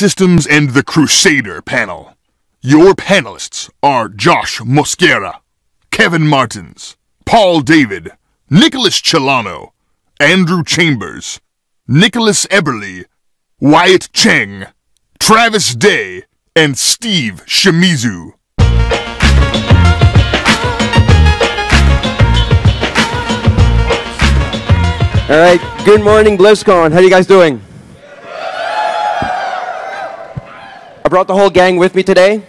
Systems and the Crusader panel. Your panelists are Josh Mosqueira, Kevin Martens, Paul David, Nicholas Chilano, Andrew Chambers, Nicholas Eberle, Wyatt Cheng, Travis Day, and Steve Shimizu. All right, good morning, BlizzCon. How are you guys doing? I brought the whole gang with me today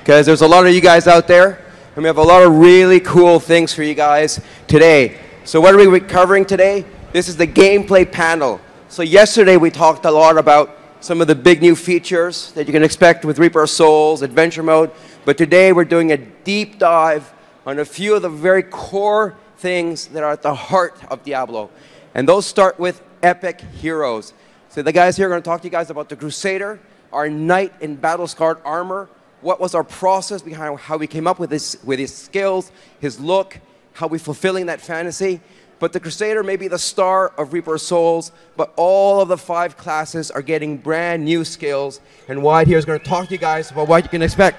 because there's a lot of you guys out there, and we have a lot of really cool things for you guys today. So what are we covering today? This is the gameplay panel. So yesterday we talked a lot about some of the big new features that you can expect with Reaper Souls, Adventure Mode, but today we're doing a deep dive on a few of the very core things that are at the heart of Diablo. And those start with epic heroes. So the guys here are going to talk to you guys about the Crusader, our knight in battle-scarred armor, what was our process behind how we came up with his, with his skills, his look, how we fulfilling that fantasy. But the Crusader may be the star of Reaper of Souls, but all of the five classes are getting brand new skills. And Wyatt here is going to talk to you guys about what you can expect.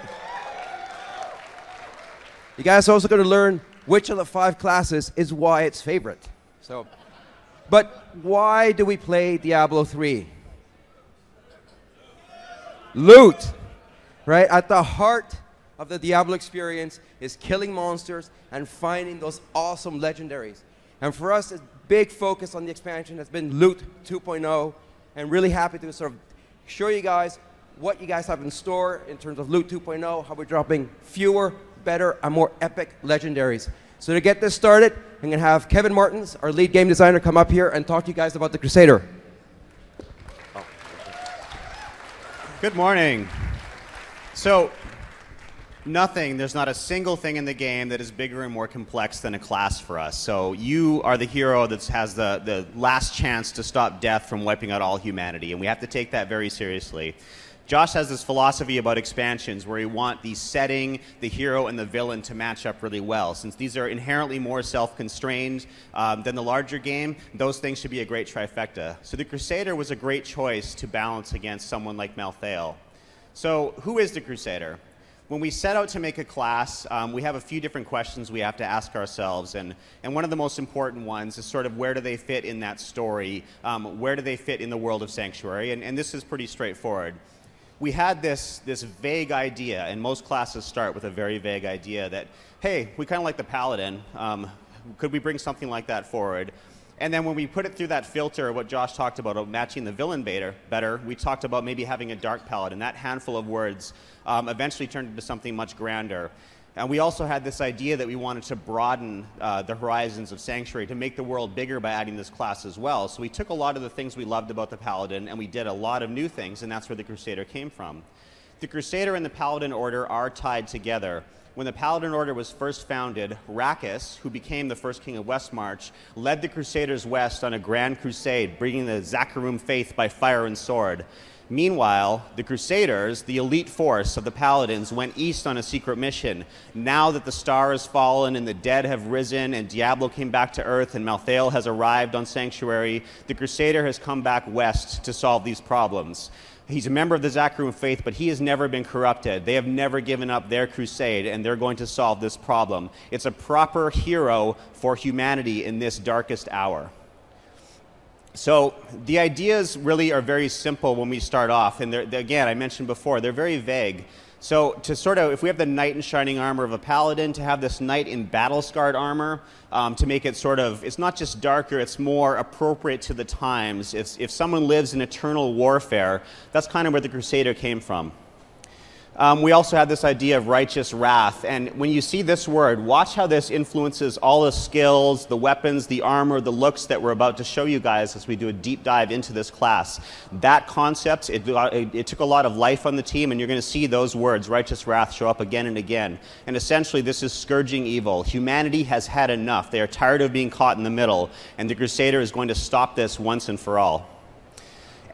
You guys are also going to learn which of the five classes is Wyatt's favorite. So. But why do we play Diablo 3? Loot, right? At the heart of the Diablo experience is killing monsters and finding those awesome legendaries. And for us, a big focus on the expansion has been Loot 2.0, and really happy to sort of show you guys what you guys have in store in terms of Loot 2.0, how we're dropping fewer, better, and more epic legendaries. So to get this started, I'm going to have Kevin Martens, our lead game designer, come up here and talk to you guys about the Crusader. Good morning. So, nothing, there's not a single thing in the game that is bigger and more complex than a class for us. So, you are the hero that has the, the last chance to stop death from wiping out all humanity, and we have to take that very seriously. Josh has this philosophy about expansions where he want the setting, the hero, and the villain to match up really well. Since these are inherently more self-constrained um, than the larger game, those things should be a great trifecta. So the Crusader was a great choice to balance against someone like Malthael. So who is the Crusader? When we set out to make a class, um, we have a few different questions we have to ask ourselves. And, and one of the most important ones is sort of where do they fit in that story? Um, where do they fit in the world of Sanctuary? And, and this is pretty straightforward we had this, this vague idea, and most classes start with a very vague idea that, hey, we kind of like the Paladin. Um, could we bring something like that forward? And then when we put it through that filter, what Josh talked about, of matching the villain better, better, we talked about maybe having a dark paladin. And that handful of words um, eventually turned into something much grander. And we also had this idea that we wanted to broaden uh, the horizons of Sanctuary to make the world bigger by adding this class as well. So we took a lot of the things we loved about the Paladin and we did a lot of new things, and that's where the Crusader came from. The Crusader and the Paladin Order are tied together. When the Paladin Order was first founded, Rakkis, who became the first king of Westmarch, led the Crusaders west on a grand crusade, bringing the Zakarum faith by fire and sword. Meanwhile, the Crusaders, the elite force of the Paladins, went east on a secret mission. Now that the star has fallen and the dead have risen and Diablo came back to Earth and Malthael has arrived on Sanctuary, the Crusader has come back west to solve these problems. He's a member of the Zakarum faith, but he has never been corrupted. They have never given up their crusade, and they're going to solve this problem. It's a proper hero for humanity in this darkest hour. So the ideas really are very simple when we start off, and again, I mentioned before, they're very vague. So to sort of, if we have the knight in shining armor of a paladin, to have this knight in battle-scarred armor, um, to make it sort of, it's not just darker, it's more appropriate to the times. If, if someone lives in eternal warfare, that's kind of where the Crusader came from. Um, we also have this idea of righteous wrath. And when you see this word, watch how this influences all the skills, the weapons, the armor, the looks that we're about to show you guys as we do a deep dive into this class. That concept, it, it, it took a lot of life on the team, and you're going to see those words, righteous wrath, show up again and again. And essentially, this is scourging evil. Humanity has had enough. They are tired of being caught in the middle, and the Crusader is going to stop this once and for all.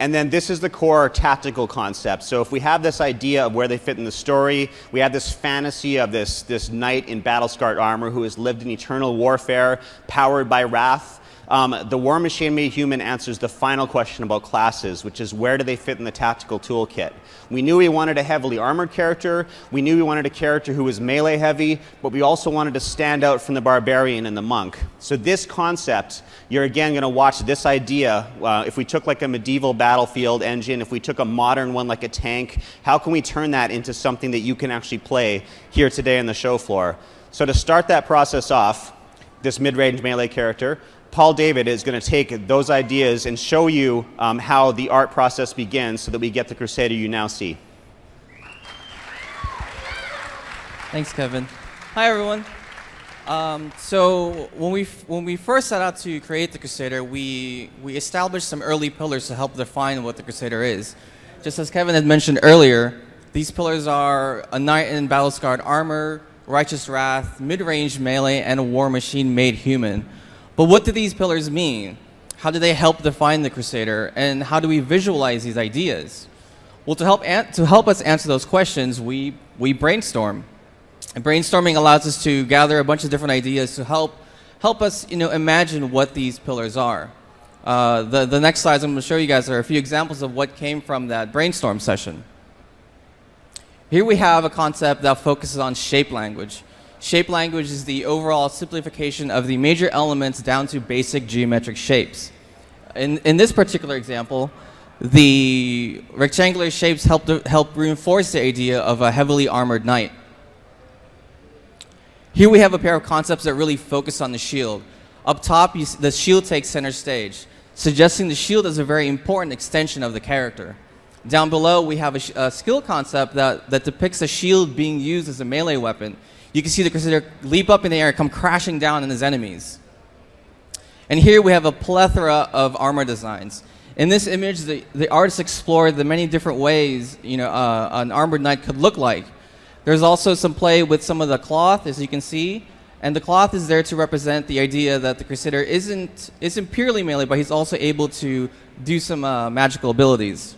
And then this is the core tactical concept. So if we have this idea of where they fit in the story, we have this fantasy of this, this knight in battle-scarred armor who has lived in eternal warfare, powered by wrath. Um, the War Machine Made Human answers the final question about classes, which is where do they fit in the tactical toolkit? We knew we wanted a heavily armored character, we knew we wanted a character who was melee heavy, but we also wanted to stand out from the barbarian and the monk. So this concept, you're again going to watch this idea. Uh, if we took like a medieval battlefield engine, if we took a modern one like a tank, how can we turn that into something that you can actually play here today on the show floor? So to start that process off, this mid-range melee character, Paul David is going to take those ideas and show you um, how the art process begins so that we get the Crusader you now see. Thanks, Kevin. Hi, everyone. Um, so when we when we first set out to create the Crusader, we we established some early pillars to help define what the Crusader is. Just as Kevin had mentioned earlier, these pillars are a knight in battle-scarred armor, righteous wrath, mid-range melee, and a war machine made human. But what do these pillars mean? How do they help define the Crusader? And how do we visualize these ideas? Well, to help, to help us answer those questions, we, we brainstorm. And brainstorming allows us to gather a bunch of different ideas to help, help us you know, imagine what these pillars are. Uh, the, the next slides I'm going to show you guys are a few examples of what came from that brainstorm session. Here we have a concept that focuses on shape language. Shape language is the overall simplification of the major elements down to basic geometric shapes. In, in this particular example, the rectangular shapes help, to, help reinforce the idea of a heavily armored knight. Here we have a pair of concepts that really focus on the shield. Up top, the shield takes center stage, suggesting the shield is a very important extension of the character. Down below, we have a, a skill concept that, that depicts a shield being used as a melee weapon, you can see the Crusader leap up in the air and come crashing down on his enemies. And here we have a plethora of armor designs. In this image, the, the artists explored the many different ways you know, uh, an armored knight could look like. There's also some play with some of the cloth, as you can see. And the cloth is there to represent the idea that the Crusader isn't, isn't purely melee, but he's also able to do some uh, magical abilities.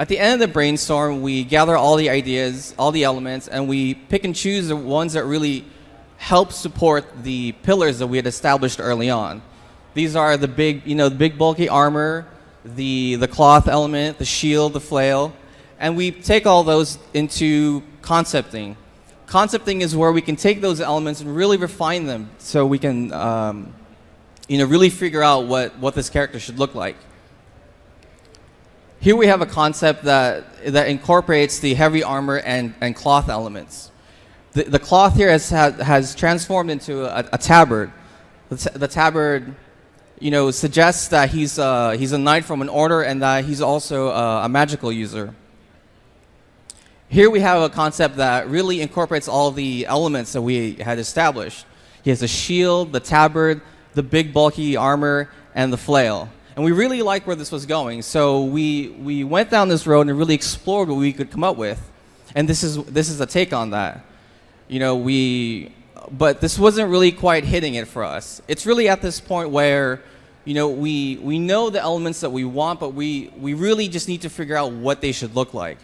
At the end of the brainstorm, we gather all the ideas, all the elements, and we pick and choose the ones that really help support the pillars that we had established early on. These are the big, you know, the big bulky armor, the, the cloth element, the shield, the flail, and we take all those into concepting. Concepting is where we can take those elements and really refine them so we can, um, you know, really figure out what, what this character should look like. Here we have a concept that, that incorporates the heavy armor and, and cloth elements. The, the cloth here has, has transformed into a, a tabard. The, the, tabard you know, suggests that he's, uh, he's a knight from an order and that he's also uh, a magical user. Here we have a concept that really incorporates all the elements that we had established. He has a shield, the tabard, the big bulky armor, and the flail. And we really liked where this was going. So we, we went down this road and really explored what we could come up with. And this is, this is a take on that. You know, we, but this wasn't really quite hitting it for us. It's really at this point where, you know, we, we know the elements that we want, but we, we really just need to figure out what they should look like.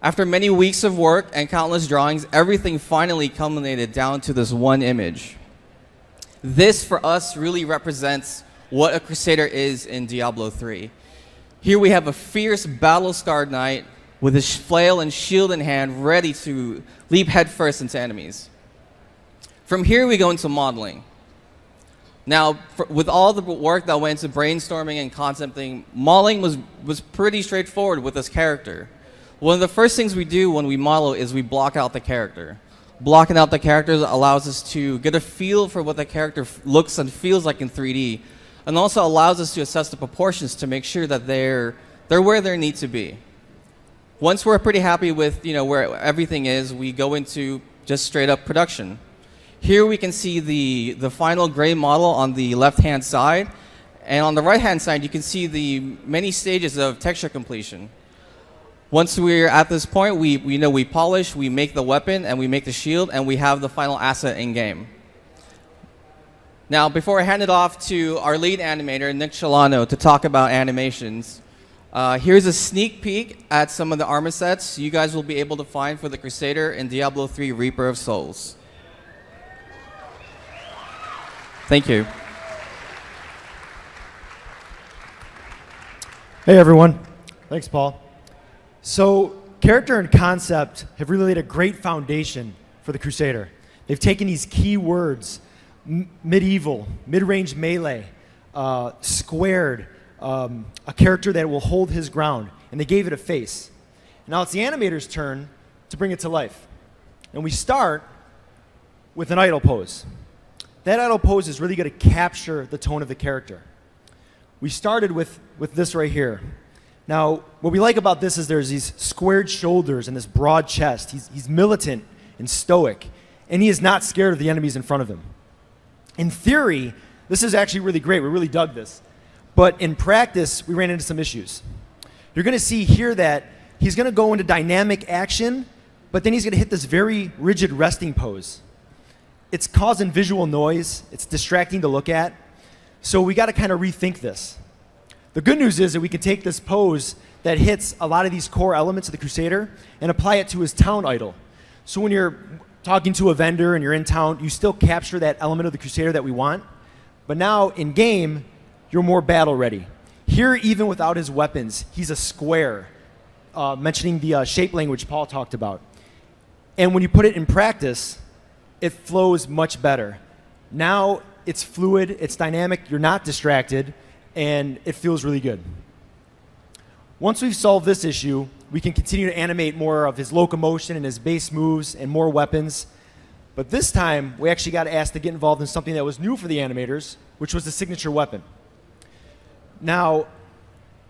After many weeks of work and countless drawings, everything finally culminated down to this one image. This, for us, really represents what a Crusader is in Diablo 3. Here we have a fierce battle-scarred knight with his flail and shield in hand ready to leap headfirst into enemies. From here we go into modeling. Now, for, with all the work that went into brainstorming and concepting, modeling was, was pretty straightforward with this character. One of the first things we do when we model is we block out the character. Blocking out the characters allows us to get a feel for what the character looks and feels like in 3D, and also allows us to assess the proportions to make sure that they're, they're where they need to be. Once we're pretty happy with you know, where everything is, we go into just straight up production. Here we can see the, the final gray model on the left-hand side. And on the right-hand side, you can see the many stages of texture completion. Once we're at this point, we, we know we polish, we make the weapon, and we make the shield, and we have the final asset in-game. Now, before I hand it off to our lead animator, Nick Chilano, to talk about animations, uh, here's a sneak peek at some of the armor sets you guys will be able to find for the Crusader in Diablo 3 Reaper of Souls. Thank you. Hey everyone. Thanks, Paul. So, character and concept have really laid a great foundation for the Crusader. They've taken these key words medieval, mid range melee, uh, squared, um, a character that will hold his ground, and they gave it a face. Now it's the animator's turn to bring it to life. And we start with an idle pose. That idle pose is really going to capture the tone of the character. We started with, with this right here. Now, what we like about this is there's these squared shoulders and this broad chest. He's, he's militant and stoic, and he is not scared of the enemies in front of him. In theory, this is actually really great. We really dug this. But in practice, we ran into some issues. You're going to see here that he's going to go into dynamic action, but then he's going to hit this very rigid resting pose. It's causing visual noise, it's distracting to look at. So we got to kind of rethink this. The good news is that we can take this pose that hits a lot of these core elements of the Crusader and apply it to his town idle. So when you're talking to a vendor and you're in town, you still capture that element of the Crusader that we want. But now in game, you're more battle ready. Here, even without his weapons, he's a square, uh, mentioning the uh, shape language Paul talked about. And when you put it in practice, it flows much better. Now it's fluid, it's dynamic, you're not distracted, and it feels really good. Once we've solved this issue, we can continue to animate more of his locomotion and his base moves and more weapons. But this time, we actually got asked to get involved in something that was new for the animators, which was the signature weapon. Now,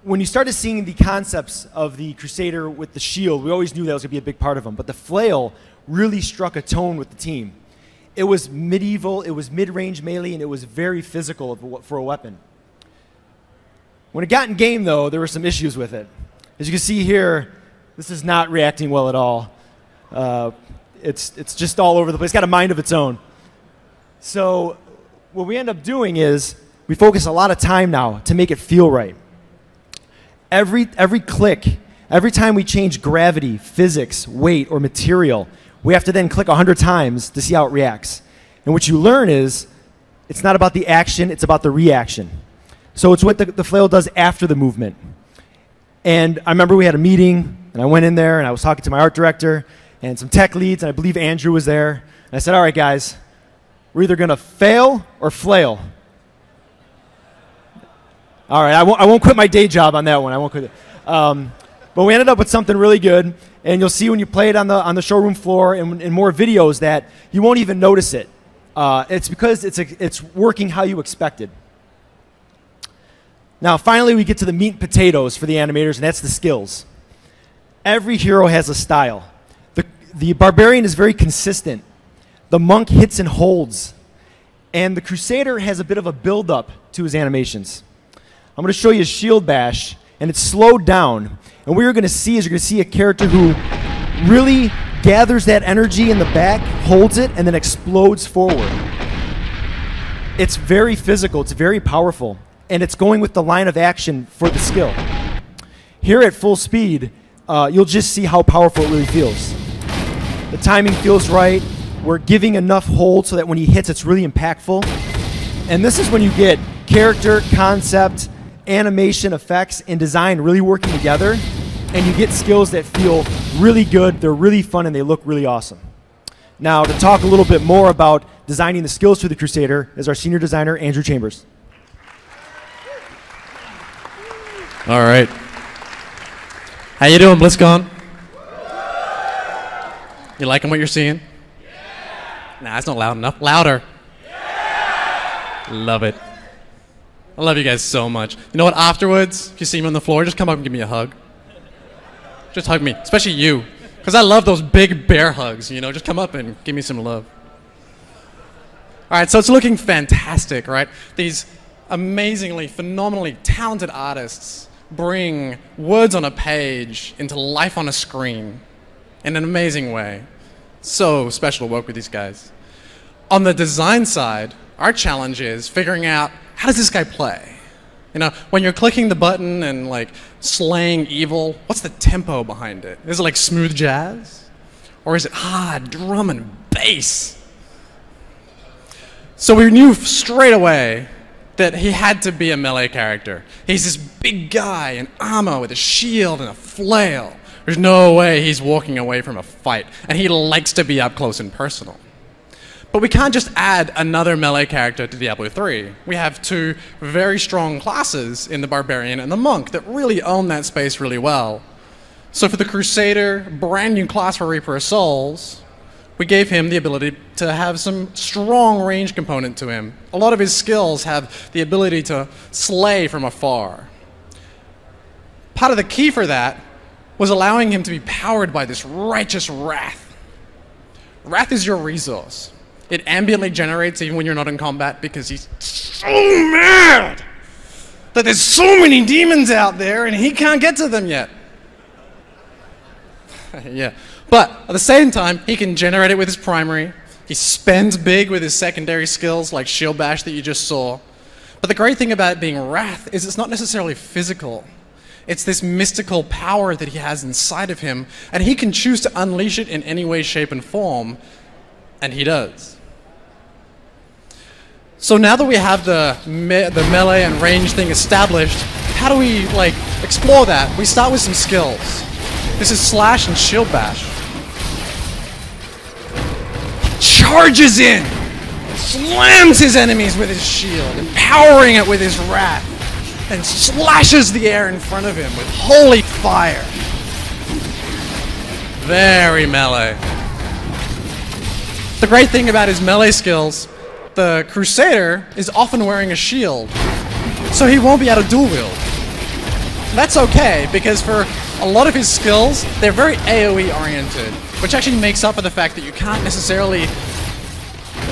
when you started seeing the concepts of the Crusader with the shield, we always knew that was going to be a big part of them. But the flail really struck a tone with the team. It was medieval, it was mid range melee, and it was very physical for a weapon. When it got in game, though, there were some issues with it. As you can see here, this is not reacting well at all. Uh, it's, it's just all over the place. It's got a mind of its own. So, what we end up doing is we focus a lot of time now to make it feel right. Every, every click, every time we change gravity, physics, weight, or material, we have to then click 100 times to see how it reacts. And what you learn is it's not about the action, it's about the reaction. So it's what the, the flail does after the movement. And I remember we had a meeting, and I went in there and I was talking to my art director and some tech leads, and I believe Andrew was there. And I said, All right, guys, we're either going to fail or flail. All right, I won't, I won't quit my day job on that one. I won't quit it. Um, but we ended up with something really good, and you'll see when you play it on the, on the showroom floor and in more videos that you won't even notice it. Uh, it's because it's, a, it's working how you expected. Now, finally, we get to the meat and potatoes for the animators, and that's the skills. Every hero has a style. The, the barbarian is very consistent. The monk hits and holds. And the crusader has a bit of a build up to his animations. I'm going to show you a shield bash, and it's slowed down. And what you're going to see is you're going to see a character who really gathers that energy in the back, holds it, and then explodes forward. It's very physical, it's very powerful and it's going with the line of action for the skill. Here at full speed, uh, you'll just see how powerful it really feels. The timing feels right. We're giving enough hold so that when he hits, it's really impactful. And this is when you get character, concept, animation, effects, and design really working together. And you get skills that feel really good, they're really fun, and they look really awesome. Now, to talk a little bit more about designing the skills for the Crusader is our senior designer, Andrew Chambers. All right. How you doing, BlizzCon? You liking what you're seeing? Yeah. Nah, it's not loud enough. Louder. Yeah. Love it. I love you guys so much. You know what? Afterwards, if you see me on the floor, just come up and give me a hug. Just hug me, especially you, because I love those big bear hugs. You know, just come up and give me some love. All right, so it's looking fantastic, right? These amazingly, phenomenally talented artists bring words on a page into life on a screen in an amazing way. So special to work with these guys. On the design side, our challenge is figuring out how does this guy play? You know, when you're clicking the button and like slaying evil, what's the tempo behind it? Is it like smooth jazz? Or is it hard drum and bass? So we knew straight away that he had to be a melee character. He's this big guy in armor with a shield and a flail. There's no way he's walking away from a fight, and he likes to be up close and personal. But we can't just add another melee character to Diablo 3. We have two very strong classes in the Barbarian and the Monk that really own that space really well. So for the Crusader, brand new class for Reaper of Souls, we gave him the ability to have some strong range component to him. A lot of his skills have the ability to slay from afar. Part of the key for that was allowing him to be powered by this righteous wrath. Wrath is your resource. It ambiently generates even when you're not in combat because he's so mad that there's so many demons out there and he can't get to them yet. yeah. But at the same time, he can generate it with his primary. He spends big with his secondary skills like Shield Bash that you just saw. But the great thing about it being Wrath is it's not necessarily physical. It's this mystical power that he has inside of him, and he can choose to unleash it in any way, shape, and form, and he does. So now that we have the me the melee and range thing established, how do we like explore that? We start with some skills. This is slash and shield bash. Charges in, slams his enemies with his shield, empowering it with his wrath, and slashes the air in front of him with holy fire. Very melee. The great thing about his melee skills, the Crusader is often wearing a shield, so he won't be able to dual wield. That's okay, because for a lot of his skills, they're very AoE oriented, which actually makes up for the fact that you can't necessarily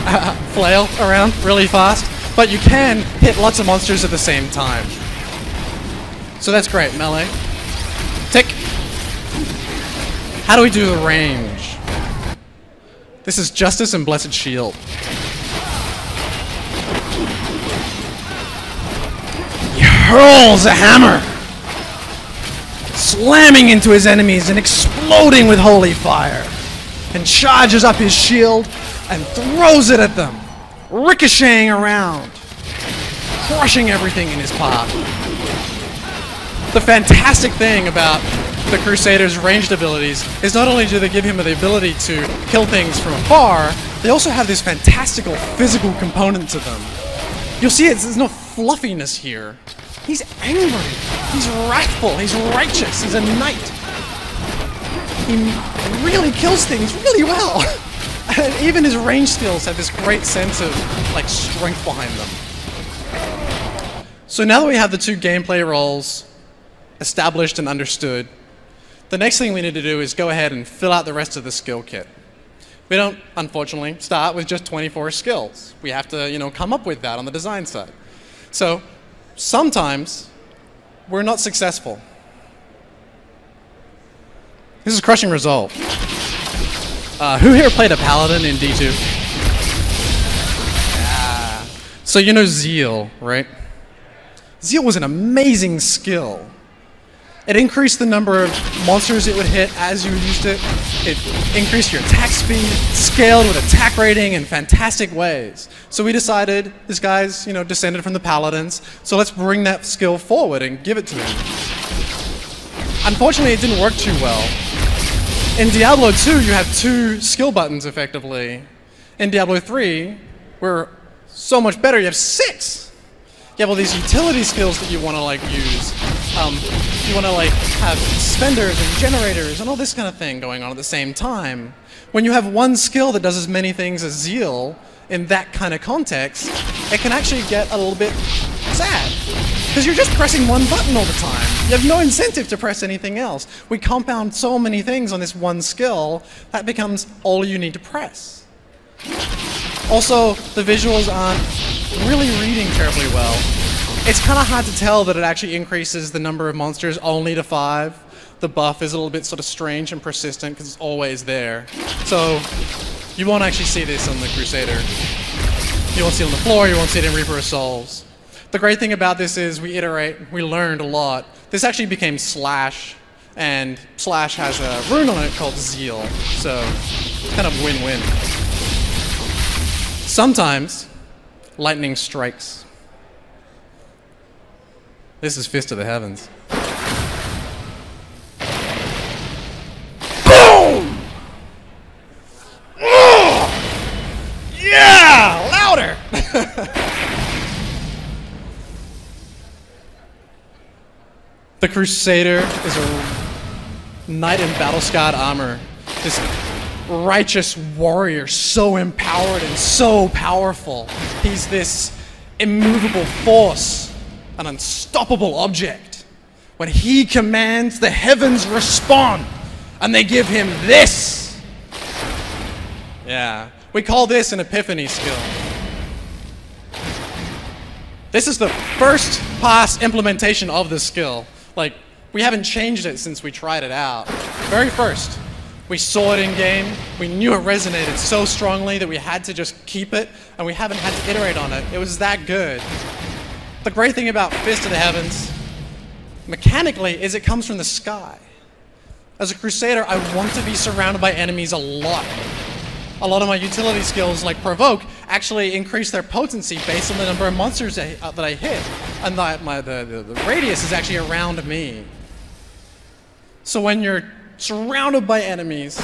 uh, flail around really fast, but you can hit lots of monsters at the same time. So that's great, melee. Tick. How do we do the range? This is Justice and Blessed Shield. He hurls a hammer, slamming into his enemies and exploding with holy fire, and charges up his shield and throws it at them, ricocheting around, crushing everything in his path. The fantastic thing about the Crusader's ranged abilities is not only do they give him the ability to kill things from afar, they also have this fantastical physical component to them. You'll see it, there's no fluffiness here. He's angry. He's wrathful. He's righteous. He's a knight. He really kills things really well. And even his range skills have this great sense of like strength behind them. So now that we have the two gameplay roles established and understood, the next thing we need to do is go ahead and fill out the rest of the skill kit. We don't, unfortunately, start with just 24 skills. We have to, you know, come up with that on the design side. So sometimes we're not successful. This is Crushing Resolve. Uh, who here played a paladin in D2? Yeah. So you know Zeal, right? Zeal was an amazing skill. It increased the number of monsters it would hit as you used it. It increased your attack speed, scaled with attack rating in fantastic ways. So we decided this guy's, you know, descended from the paladins, so let's bring that skill forward and give it to him. Unfortunately, it didn't work too well. In Diablo 2, you have two skill buttons effectively. In Diablo 3, we're so much better, you have six. You have all these utility skills that you want to like use. Um, you want to like have spenders and generators and all this kind of thing going on at the same time. When you have one skill that does as many things as Zeal in that kind of context, it can actually get a little bit sad. Because you're just pressing one button all the time. You have no incentive to press anything else. We compound so many things on this one skill, that becomes all you need to press. Also, the visuals aren't really reading terribly well. It's kind of hard to tell that it actually increases the number of monsters only to five. The buff is a little bit sort of strange and persistent because it's always there. So you won't actually see this on the Crusader. You won't see it on the floor, you won't see it in Reaper of Souls. The great thing about this is we iterate, we learned a lot. This actually became Slash, and Slash has a rune on it called Zeal, so kind of win-win. Sometimes lightning strikes. This is Fist of the Heavens. Boom! Yeah! Louder! the Crusader is a knight in battle scarred armor. This righteous warrior, so empowered and so powerful. He's this immovable force, an unstoppable object. When he commands, the heavens respond, and they give him this. Yeah, we call this an epiphany skill. This is the first pass implementation of the skill. Like, we haven't changed it since we tried it out. Very first. We saw it in game, we knew it resonated so strongly that we had to just keep it, and we haven't had to iterate on it. It was that good. The great thing about Fist of the Heavens, mechanically, is it comes from the sky. As a Crusader, I want to be surrounded by enemies a lot. A lot of my utility skills, like Provoke, actually increase their potency based on the number of monsters uh, that I hit. And the, my, the, the, the radius is actually around me. So when you're surrounded by enemies,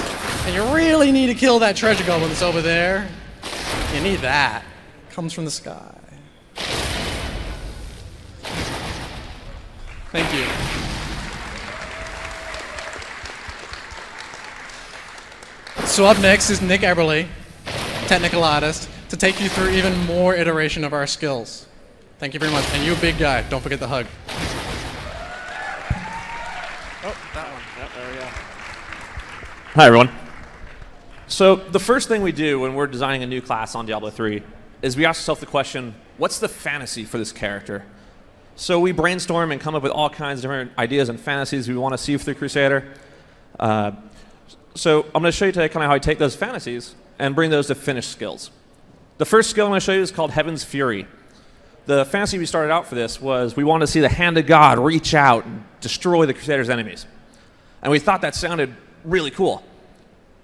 and you really need to kill that treasure goblin that's over there, you need that. It comes from the sky. Thank you. So up next is Nick Eberle, technical artist, to take you through even more iteration of our skills. Thank you very much. And you a big guy, don't forget the hug. Oh, that one. Yep, there we go. Hi, everyone. So the first thing we do when we're designing a new class on Diablo 3 is we ask ourselves the question, what's the fantasy for this character? So we brainstorm and come up with all kinds of different ideas and fantasies we want to see for the Crusader. Uh, so I'm going to show you today kind of how I take those fantasies and bring those to finished skills. The first skill I'm going to show you is called Heaven's Fury. The fantasy we started out for this was we wanted to see the hand of God reach out and destroy the Crusader's enemies. And we thought that sounded really cool.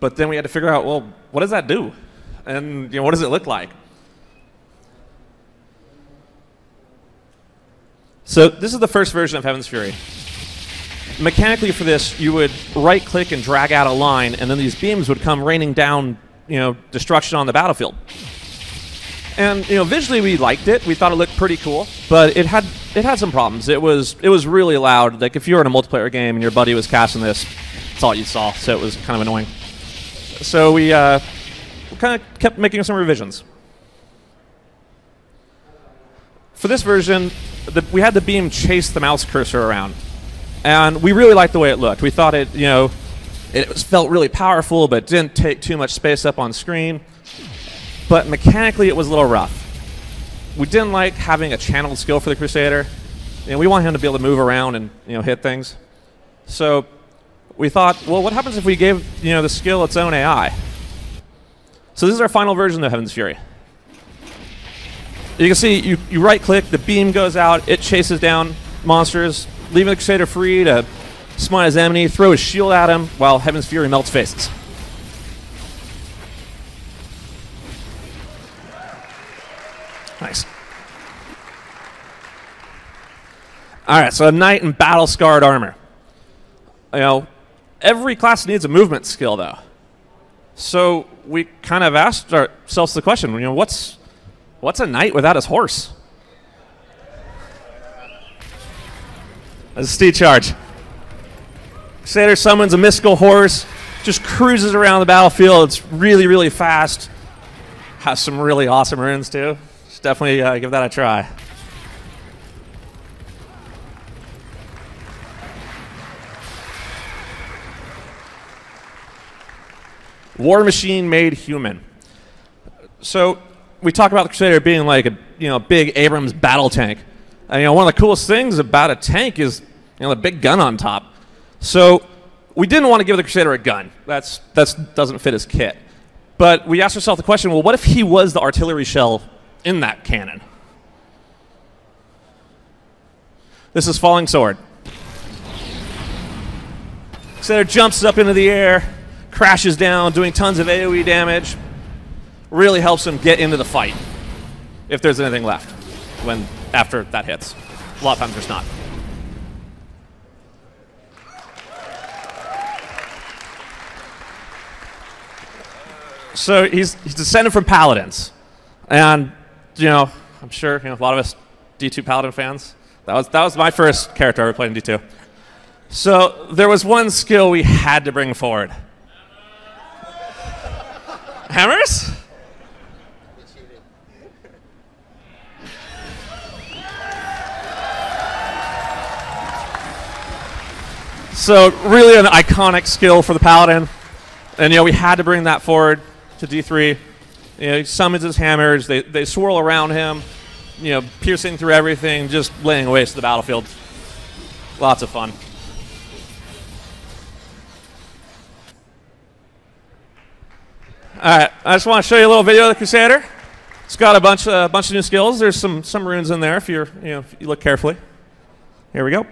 But then we had to figure out, well, what does that do? And you know, what does it look like? So this is the first version of Heaven's Fury. Mechanically for this, you would right click and drag out a line, and then these beams would come raining down, you know, destruction on the battlefield. And you know, visually we liked it. We thought it looked pretty cool, but it had it had some problems. It was it was really loud. Like if you were in a multiplayer game and your buddy was casting this, that's all you saw. So it was kind of annoying. So we, uh, kind of kept making some revisions. For this version, the, we had the beam chase the mouse cursor around, and we really liked the way it looked. We thought it, you know, it felt really powerful, but didn't take too much space up on screen. But mechanically, it was a little rough. We didn't like having a channeled skill for the Crusader. Know, we want him to be able to move around and you know hit things. So we thought, well, what happens if we gave you know the skill its own AI? So this is our final version of Heaven's Fury. You can see you, you right click, the beam goes out, it chases down monsters, leaving the Crusader free to smite his enemy, throw his shield at him, while Heaven's Fury melts faces. Nice. All right, so a knight in battle scarred armor. You know, every class needs a movement skill, though. So we kind of asked ourselves the question, you know, what's what's a knight without his horse? That's a steed charge. Crusader summons a mystical horse, just cruises around the battlefield. It's really, really fast. Has some really awesome runes too. Definitely uh, give that a try. War Machine made human. So we talk about the Crusader being like a you know big Abrams battle tank. And, you know one of the coolest things about a tank is you know the big gun on top. So we didn't want to give the Crusader a gun. That's that doesn't fit his kit. But we asked ourselves the question: Well, what if he was the artillery shell in that cannon. This is Falling Sword. Xander jumps up into the air, crashes down, doing tons of AoE damage. Really helps him get into the fight, if there's anything left, when after that hits. A lot of times there's not. So he's, he's descended from paladins, and you know, I'm sure you know, a lot of us D2 paladin fans. That was, that was my first character I ever played in D2. So there was one skill we had to bring forward. Hammers? So really an iconic skill for the paladin, and you know we had to bring that forward to D3. You know, he summons his hammers. They they swirl around him, you know, piercing through everything, just laying waste to the battlefield. Lots of fun. All right, I just want to show you a little video of the Crusader. It's got a bunch, a uh, bunch of new skills. There's some, some runes in there if you're, you know, if you look carefully. Here we go.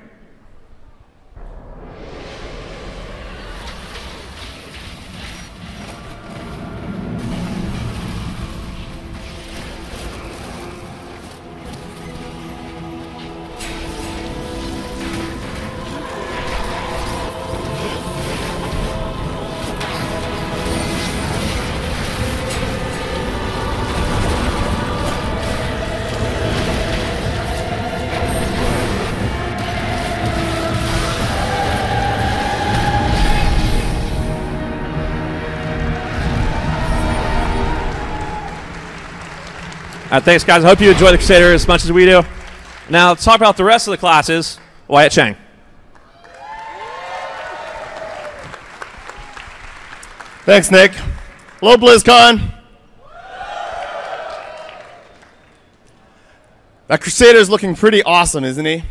Uh, thanks, guys. I hope you enjoy the Crusader as much as we do. Now, let's talk about the rest of the classes. Wyatt Cheng. Thanks, Nick. Hello, BlizzCon. That Crusader is looking pretty awesome, isn't he?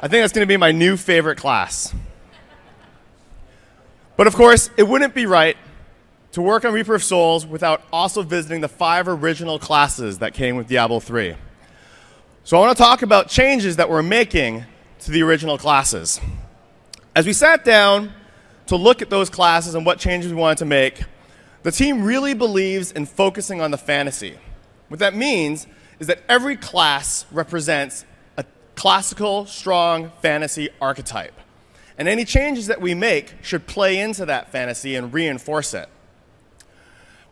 I think that's going to be my new favorite class. But of course, it wouldn't be right to work on Reaper of Souls without also visiting the five original classes that came with Diablo 3. So I want to talk about changes that we're making to the original classes. As we sat down to look at those classes and what changes we wanted to make, the team really believes in focusing on the fantasy. What that means is that every class represents a classical, strong fantasy archetype. And any changes that we make should play into that fantasy and reinforce it.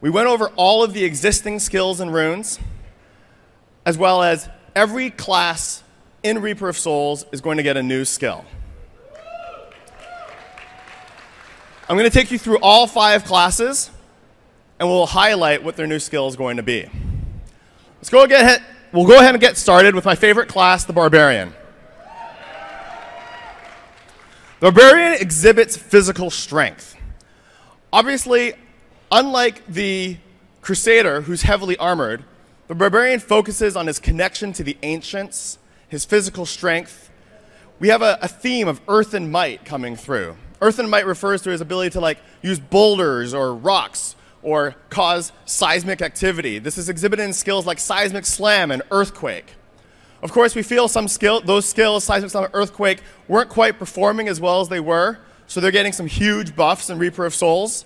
We went over all of the existing skills and runes, as well as every class in Reaper of Souls is going to get a new skill. I'm going to take you through all five classes, and we'll highlight what their new skill is going to be. Let's go ahead. We'll go ahead and get started with my favorite class, the Barbarian. The Barbarian exhibits physical strength. Obviously, Unlike the Crusader, who's heavily armored, the Barbarian focuses on his connection to the ancients, his physical strength. We have a, a theme of earth and might coming through. Earth and might refers to his ability to like use boulders or rocks or cause seismic activity. This is exhibited in skills like seismic slam and earthquake. Of course, we feel some skill, those skills, seismic slam and earthquake, weren't quite performing as well as they were, so they're getting some huge buffs in Reaper of Souls.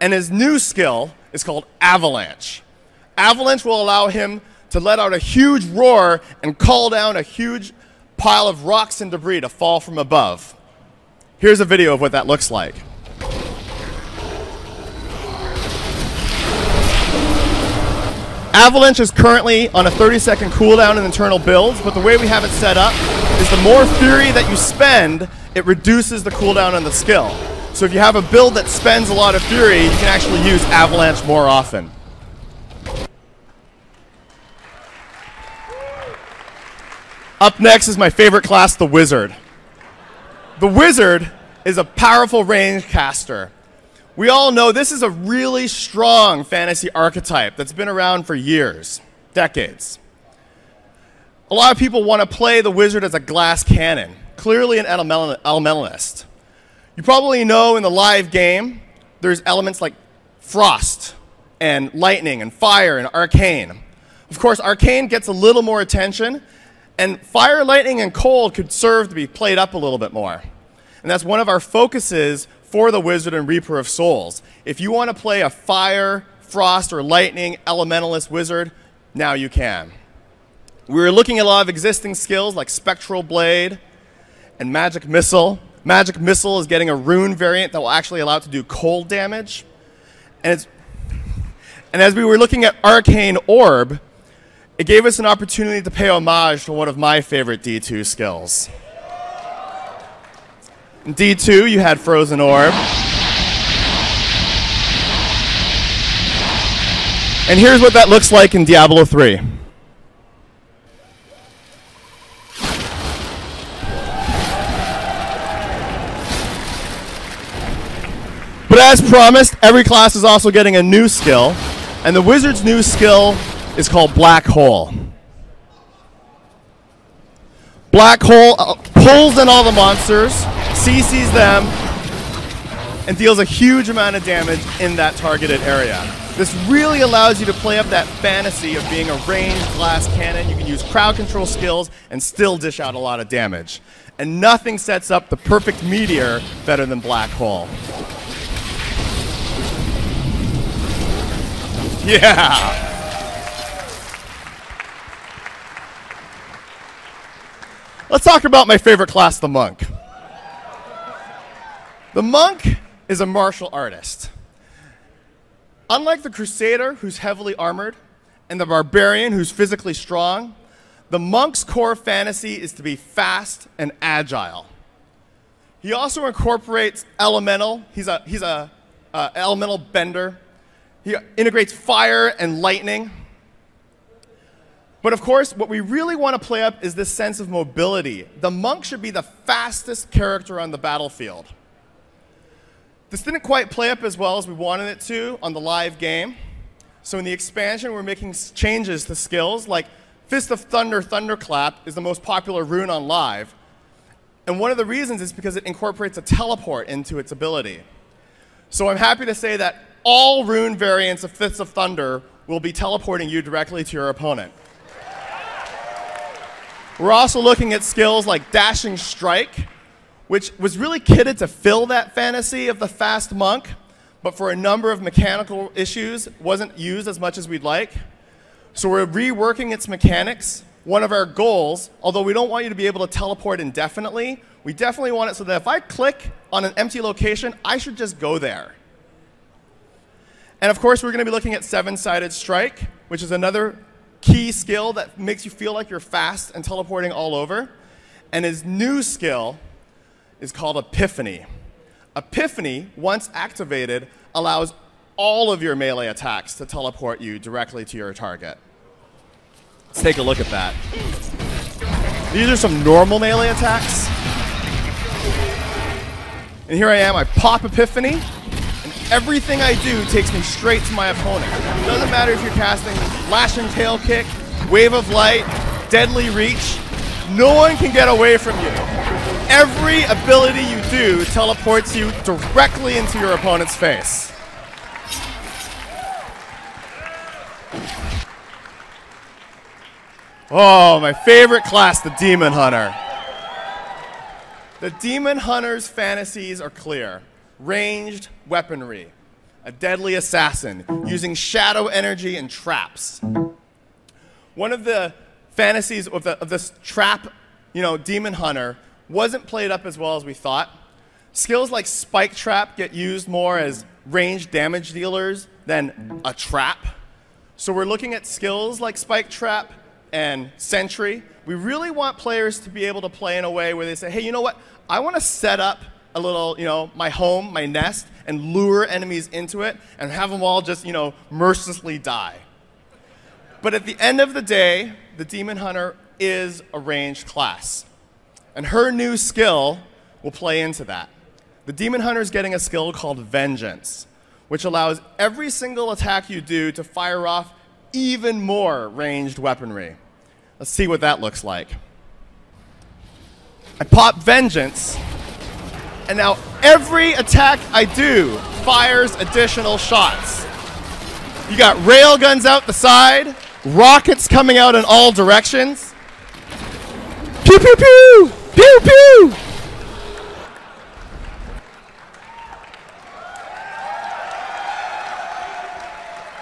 And his new skill is called Avalanche. Avalanche will allow him to let out a huge roar and call down a huge pile of rocks and debris to fall from above. Here's a video of what that looks like. Avalanche is currently on a 30 second cooldown in internal builds, but the way we have it set up is the more fury that you spend, it reduces the cooldown on the skill. So if you have a build that spends a lot of Fury, you can actually use Avalanche more often. Up next is my favorite class, the Wizard. The Wizard is a powerful range caster. We all know this is a really strong fantasy archetype that's been around for years, decades. A lot of people want to play the Wizard as a glass cannon, clearly an elementalist. You probably know in the live game, there's elements like frost and lightning and fire and arcane. Of course, arcane gets a little more attention, and fire, lightning, and cold could serve to be played up a little bit more. And that's one of our focuses for the Wizard and Reaper of Souls. If you want to play a fire, frost, or lightning elementalist wizard, now you can. We are looking at a lot of existing skills like Spectral Blade and Magic Missile, Magic Missile is getting a rune variant that will actually allow it to do cold damage. And it's And as we were looking at Arcane Orb, it gave us an opportunity to pay homage to one of my favorite D2 skills. In D2, you had Frozen Orb. And here's what that looks like in Diablo 3. But as promised, every class is also getting a new skill, and the wizard's new skill is called Black Hole. Black Hole uh, pulls in all the monsters, CCs them, and deals a huge amount of damage in that targeted area. This really allows you to play up that fantasy of being a ranged glass cannon. You can use crowd control skills and still dish out a lot of damage. And nothing sets up the perfect meteor better than Black Hole. Yeah. Let's talk about my favorite class, the monk. The monk is a martial artist. Unlike the crusader, who's heavily armored, and the barbarian, who's physically strong, the monk's core fantasy is to be fast and agile. He also incorporates elemental. He's a he's a uh, elemental bender. He integrates fire and lightning. But of course, what we really want to play up is this sense of mobility. The monk should be the fastest character on the battlefield. This didn't quite play up as well as we wanted it to on the live game. So in the expansion, we're making changes to skills like Fist of Thunder Thunderclap is the most popular rune on live. And one of the reasons is because it incorporates a teleport into its ability. So I'm happy to say that all rune variants of Fists of Thunder will be teleporting you directly to your opponent. We're also looking at skills like Dashing Strike, which was really kitted to fill that fantasy of the fast monk, but for a number of mechanical issues, wasn't used as much as we'd like. So we're reworking its mechanics. One of our goals, although we don't want you to be able to teleport indefinitely, we definitely want it so that if I click on an empty location, I should just go there. And of course, we're going to be looking at seven-sided strike, which is another key skill that makes you feel like you're fast and teleporting all over. And his new skill is called Epiphany. Epiphany, once activated, allows all of your melee attacks to teleport you directly to your target. Let's take a look at that. These are some normal melee attacks. And here I am, I pop Epiphany, Everything I do takes me straight to my opponent. Doesn't matter if you're casting Lashing Tail Kick, Wave of Light, Deadly Reach, no one can get away from you. Every ability you do teleports you directly into your opponent's face. Oh, my favorite class, the Demon Hunter. The Demon Hunter's fantasies are clear ranged weaponry, a deadly assassin using shadow energy and traps. One of the fantasies of, the, of this trap, you know, demon hunter wasn't played up as well as we thought. Skills like spike trap get used more as ranged damage dealers than a trap. So we're looking at skills like spike trap and sentry. We really want players to be able to play in a way where they say, hey, you know what? I want to set up a little, you know, my home, my nest, and lure enemies into it and have them all just, you know, mercilessly die. But at the end of the day, the Demon Hunter is a ranged class. And her new skill will play into that. The Demon Hunter is getting a skill called Vengeance, which allows every single attack you do to fire off even more ranged weaponry. Let's see what that looks like. I pop Vengeance, and now every attack I do fires additional shots. You got rail guns out the side, rockets coming out in all directions. Pew pew pew! Pew pew!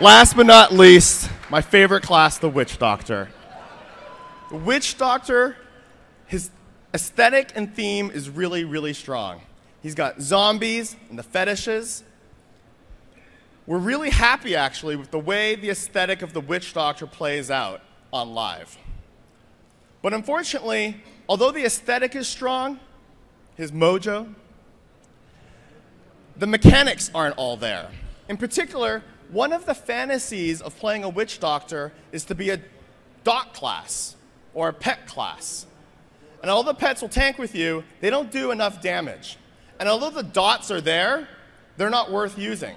Last but not least, my favorite class, the Witch Doctor. The Witch Doctor, his aesthetic and theme is really, really strong. He's got zombies and the fetishes. we're really happy actually with the way the aesthetic of the Witch Doctor plays out on live. But unfortunately, although the aesthetic is strong, his mojo, the mechanics aren't all there. In particular, one of the fantasies of playing a witch doctor is to be a DoT class or a pet class. And all the pets will tank with you, they don't do enough damage. And although the dots are there, they're not worth using.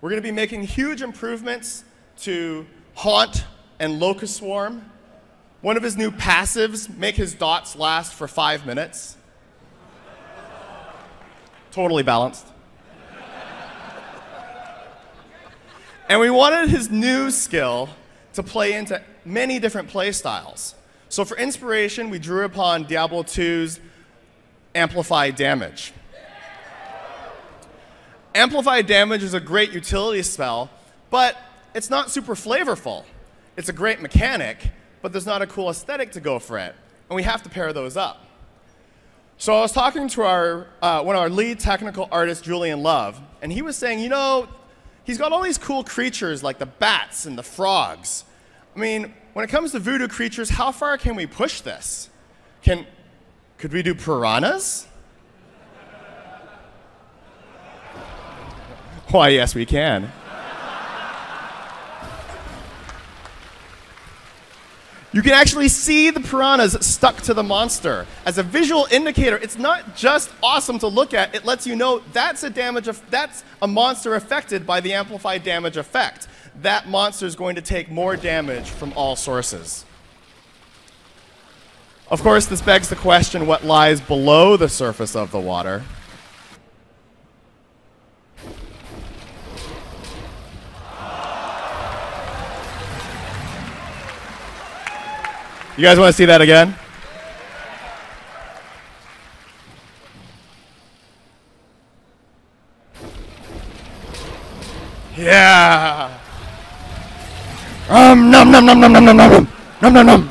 We're going to be making huge improvements to Haunt and Locust Swarm. One of his new passives make his dots last for five minutes. Totally balanced. And we wanted his new skill to play into many different play styles. So for inspiration, we drew upon Diablo 2's Amplify Damage. Amplify Damage is a great utility spell, but it's not super flavorful. It's a great mechanic, but there's not a cool aesthetic to go for it. And we have to pair those up. So I was talking to our, uh, one of our lead technical artists, Julian Love, and he was saying, you know, he's got all these cool creatures like the bats and the frogs. I mean, when it comes to voodoo creatures, how far can we push this? Can, could we do piranhas? Why, yes, we can. You can actually see the piranhas stuck to the monster. As a visual indicator, it's not just awesome to look at, it lets you know that's a damage that's a monster affected by the amplified damage effect. That monster is going to take more damage from all sources. Of course, this begs the question what lies below the surface of the water. You guys want to see that again? Yeah. Um, num num num num num num num num num num.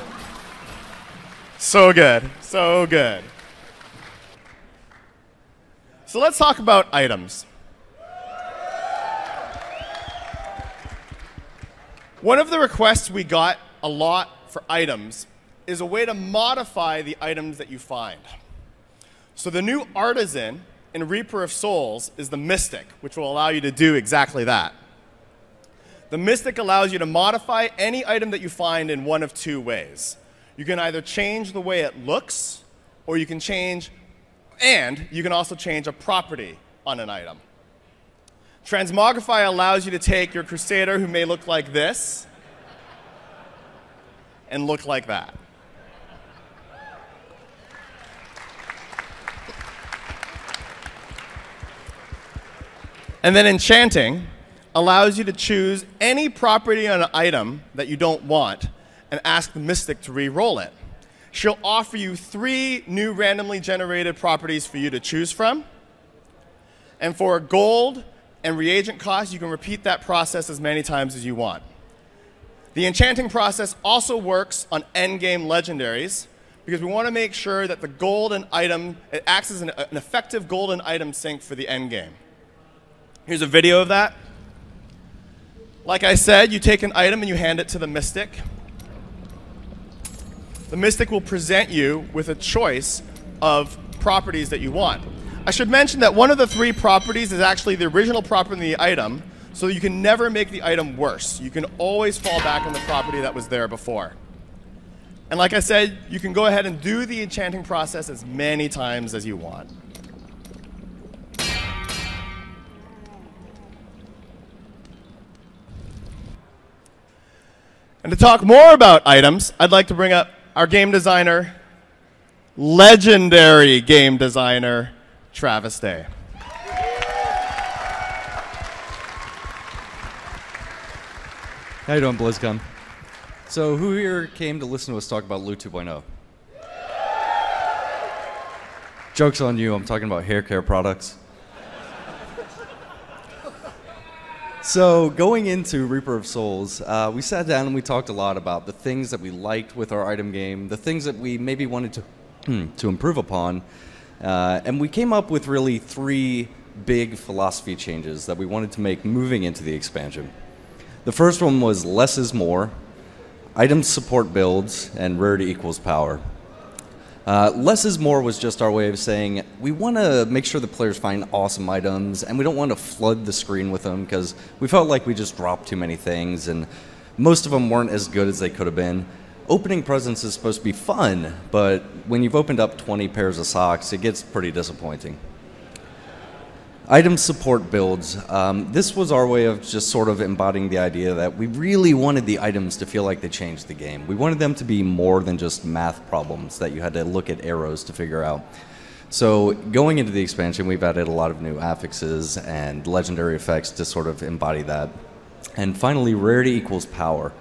So good, so good. So let's talk about items. One of the requests we got a lot for items is a way to modify the items that you find. So the new artisan in Reaper of Souls is the Mystic, which will allow you to do exactly that. The Mystic allows you to modify any item that you find in one of two ways. You can either change the way it looks, or you can change, and you can also change a property on an item. Transmogrify allows you to take your Crusader who may look like this and look like that. And then enchanting allows you to choose any property on an item that you don't want and ask the mystic to re-roll it. She'll offer you three new randomly generated properties for you to choose from. And for gold and reagent costs, you can repeat that process as many times as you want. The enchanting process also works on endgame legendaries because we want to make sure that the golden item, it acts as an, an effective golden item sink for the endgame. Here's a video of that. Like I said, you take an item and you hand it to the mystic. The mystic will present you with a choice of properties that you want. I should mention that one of the three properties is actually the original property in the item, so you can never make the item worse. You can always fall back on the property that was there before. And like I said, you can go ahead and do the enchanting process as many times as you want. And to talk more about items, I'd like to bring up our game designer, legendary game designer, Travis Day. How you doing, BlizzCon? So, who here came to listen to us talk about loot 2.0? Joke's on you, I'm talking about hair care products. So, going into Reaper of Souls, uh, we sat down and we talked a lot about the things that we liked with our item game, the things that we maybe wanted to, to improve upon, uh, and we came up with really three big philosophy changes that we wanted to make moving into the expansion. The first one was less is more, items support builds, and rarity equals power. Uh, less is more was just our way of saying we want to make sure the players find awesome items and we don't want to flood the screen with them because we felt like we just dropped too many things and most of them weren't as good as they could have been. Opening presents is supposed to be fun, but when you've opened up 20 pairs of socks, it gets pretty disappointing. Item support builds. Um, this was our way of just sort of embodying the idea that we really wanted the items to feel like they changed the game. We wanted them to be more than just math problems that you had to look at arrows to figure out. So going into the expansion, we've added a lot of new affixes and legendary effects to sort of embody that. And finally, rarity equals power.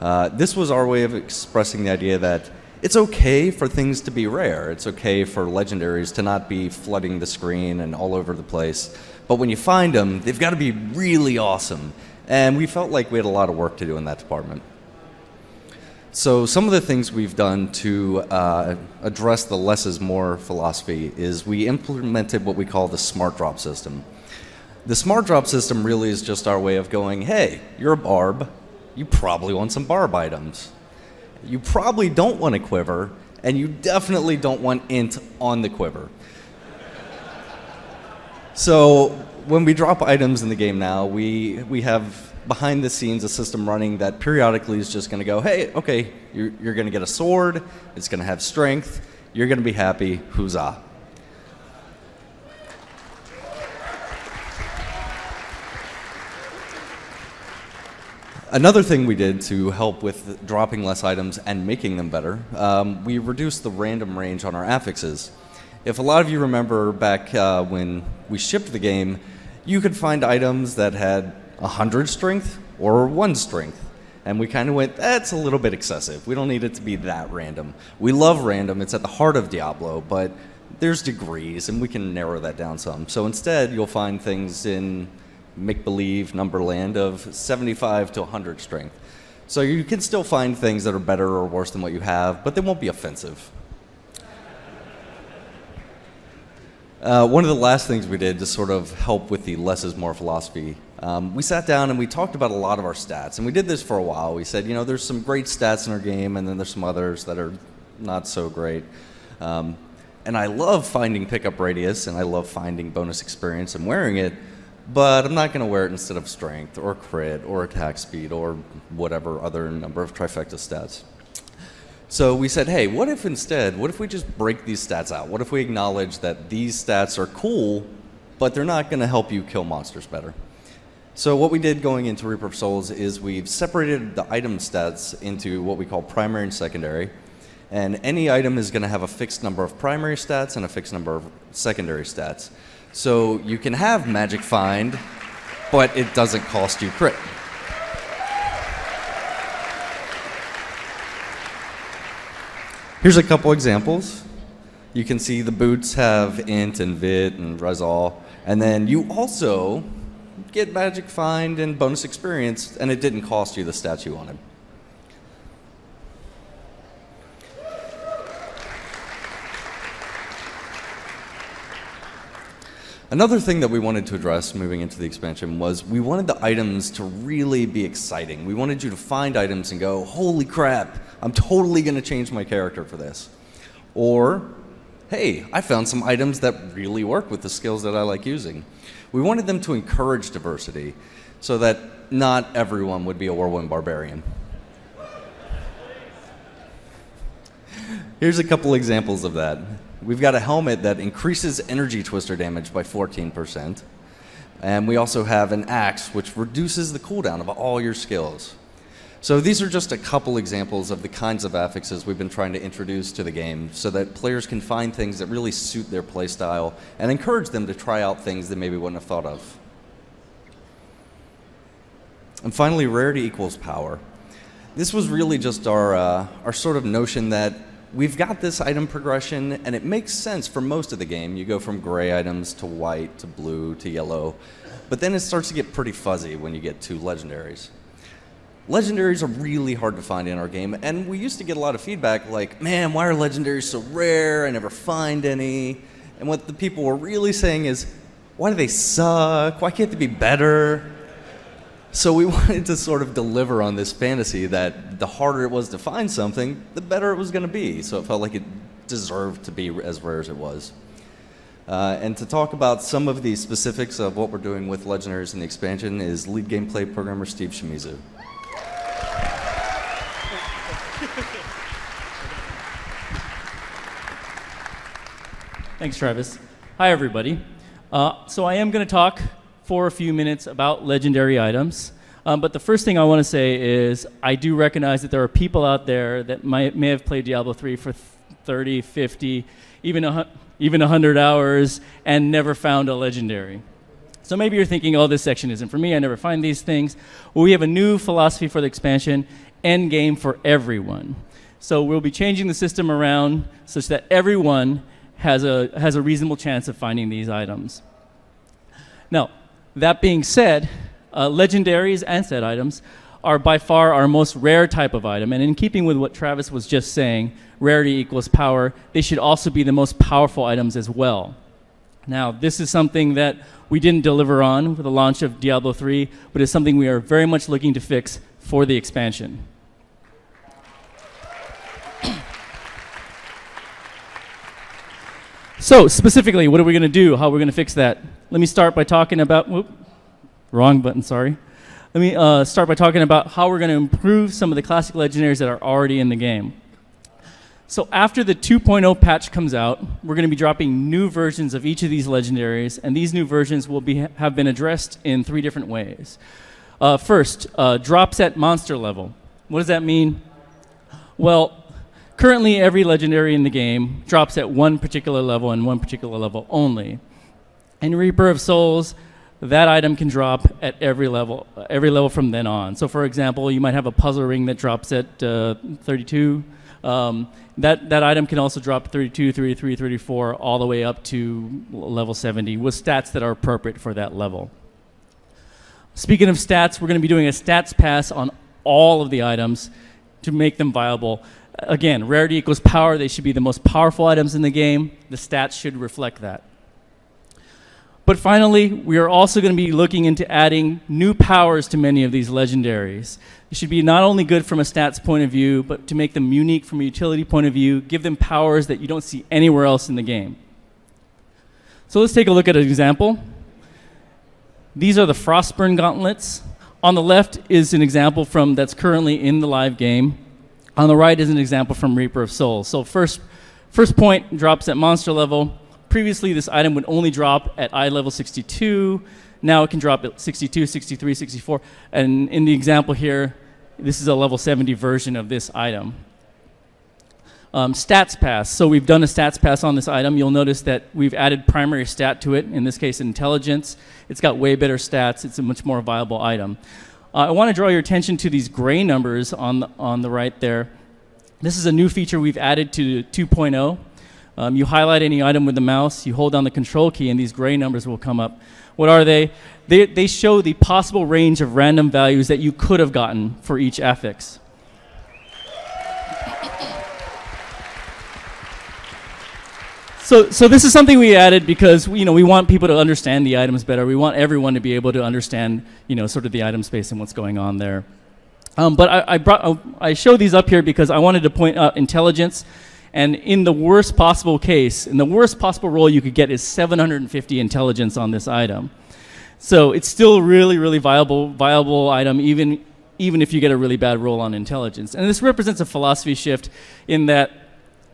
Uh, this was our way of expressing the idea that it's okay for things to be rare. It's okay for legendaries to not be flooding the screen and all over the place. But when you find them, they've got to be really awesome. And we felt like we had a lot of work to do in that department. So some of the things we've done to uh, address the less is more philosophy is we implemented what we call the smart drop system. The smart drop system really is just our way of going, hey, you're a barb, you probably want some barb items you probably don't want a quiver, and you definitely don't want int on the quiver. so when we drop items in the game now, we, we have behind the scenes a system running that periodically is just going to go, hey, okay, you're, you're going to get a sword, it's going to have strength, you're going to be happy, huzzah. Another thing we did to help with dropping less items and making them better, um, we reduced the random range on our affixes. If a lot of you remember back uh, when we shipped the game, you could find items that had 100 strength or 1 strength. And we kind of went, that's a little bit excessive. We don't need it to be that random. We love random, it's at the heart of Diablo, but there's degrees, and we can narrow that down some. So instead, you'll find things in make believe number land of 75 to 100 strength. So you can still find things that are better or worse than what you have, but they won't be offensive. Uh, one of the last things we did to sort of help with the less is more philosophy, um, we sat down and we talked about a lot of our stats. And we did this for a while. We said, you know, there's some great stats in our game, and then there's some others that are not so great. Um, and I love finding pickup radius, and I love finding bonus experience and wearing it but I'm not going to wear it instead of strength or crit or attack speed or whatever other number of trifecta stats. So we said, hey, what if instead, what if we just break these stats out? What if we acknowledge that these stats are cool, but they're not going to help you kill monsters better? So what we did going into Reaper of Souls is we've separated the item stats into what we call primary and secondary. And any item is going to have a fixed number of primary stats and a fixed number of secondary stats. So you can have Magic Find, but it doesn't cost you crit. Here's a couple examples. You can see the boots have int and vit and resol, and then you also get magic find and bonus experience, and it didn't cost you the stats you wanted. Another thing that we wanted to address moving into the expansion was we wanted the items to really be exciting. We wanted you to find items and go, holy crap, I'm totally going to change my character for this. Or, hey, I found some items that really work with the skills that I like using. We wanted them to encourage diversity so that not everyone would be a whirlwind barbarian. Here's a couple examples of that. We've got a helmet that increases energy twister damage by 14%. And we also have an axe, which reduces the cooldown of all your skills. So these are just a couple examples of the kinds of affixes we've been trying to introduce to the game so that players can find things that really suit their playstyle and encourage them to try out things they maybe wouldn't have thought of. And finally, rarity equals power. This was really just our, uh, our sort of notion that we've got this item progression, and it makes sense for most of the game. You go from gray items to white to blue to yellow, but then it starts to get pretty fuzzy when you get to legendaries. Legendaries are really hard to find in our game, and we used to get a lot of feedback like, man, why are legendaries so rare? I never find any. And what the people were really saying is, why do they suck? Why can't they be better? So we wanted to sort of deliver on this fantasy that the harder it was to find something, the better it was going to be. So it felt like it deserved to be as rare as it was. Uh, and to talk about some of the specifics of what we're doing with Legendaries in the expansion is lead gameplay programmer Steve Shimizu. Thanks, Travis. Hi, everybody. Uh, so I am going to talk for a few minutes about legendary items. Um, but the first thing I want to say is I do recognize that there are people out there that might, may have played Diablo 3 for 30, 50, even, a, even 100 hours and never found a legendary. So maybe you're thinking, oh, this section isn't for me. I never find these things. Well, we have a new philosophy for the expansion end game for everyone. So we'll be changing the system around such that everyone has a, has a reasonable chance of finding these items. Now, that being said, uh, legendaries and set items are by far our most rare type of item. And in keeping with what Travis was just saying, rarity equals power, they should also be the most powerful items as well. Now, this is something that we didn't deliver on with the launch of Diablo 3, but is something we are very much looking to fix for the expansion. So, specifically, what are we going to do? How are we going to fix that? Let me start by talking about. Whoop, wrong button, sorry. Let me uh, start by talking about how we're going to improve some of the classic legendaries that are already in the game. So, after the 2.0 patch comes out, we're going to be dropping new versions of each of these legendaries, and these new versions will be, have been addressed in three different ways. Uh, first, uh, drops at monster level. What does that mean? Well, Currently, every legendary in the game drops at one particular level and one particular level only. In Reaper of Souls, that item can drop at every level, every level from then on. So, for example, you might have a puzzle ring that drops at uh, 32. Um, that, that item can also drop 32, 33, 34, all the way up to level 70 with stats that are appropriate for that level. Speaking of stats, we're going to be doing a stats pass on all of the items to make them viable. Again, rarity equals power. They should be the most powerful items in the game. The stats should reflect that. But finally, we are also going to be looking into adding new powers to many of these legendaries. It should be not only good from a stats point of view, but to make them unique from a utility point of view, give them powers that you don't see anywhere else in the game. So let's take a look at an example. These are the Frostburn gauntlets. On the left is an example from that's currently in the live game. On the right is an example from Reaper of Souls. So first, first point drops at monster level. Previously, this item would only drop at i-level 62. Now it can drop at 62, 63, 64. And in the example here, this is a level 70 version of this item. Um, stats pass. So we've done a stats pass on this item. You'll notice that we've added primary stat to it, in this case, intelligence. It's got way better stats. It's a much more viable item. Uh, I want to draw your attention to these gray numbers on the, on the right there. This is a new feature we've added to 2.0. Um, you highlight any item with the mouse, you hold down the control key, and these gray numbers will come up. What are they? They, they show the possible range of random values that you could have gotten for each affix. So, so this is something we added because you know we want people to understand the items better. We want everyone to be able to understand you know sort of the item space and what's going on there. Um, but I, I brought uh, I show these up here because I wanted to point out intelligence, and in the worst possible case, in the worst possible roll you could get is 750 intelligence on this item. So it's still really really viable viable item even even if you get a really bad roll on intelligence. And this represents a philosophy shift in that